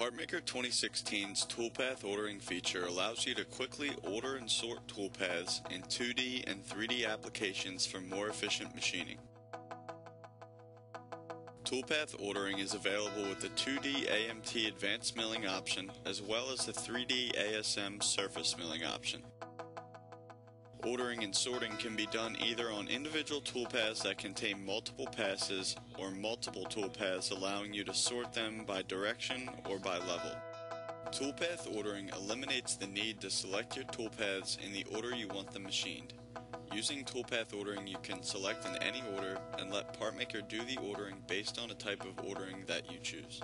PartMaker 2016's toolpath ordering feature allows you to quickly order and sort toolpaths in 2D and 3D applications for more efficient machining. Toolpath ordering is available with the 2D AMT advanced milling option as well as the 3D ASM surface milling option. Ordering and sorting can be done either on individual toolpaths that contain multiple passes or multiple toolpaths allowing you to sort them by direction or by level. Toolpath ordering eliminates the need to select your toolpaths in the order you want them machined. Using toolpath ordering you can select in any order and let PartMaker do the ordering based on a type of ordering that you choose.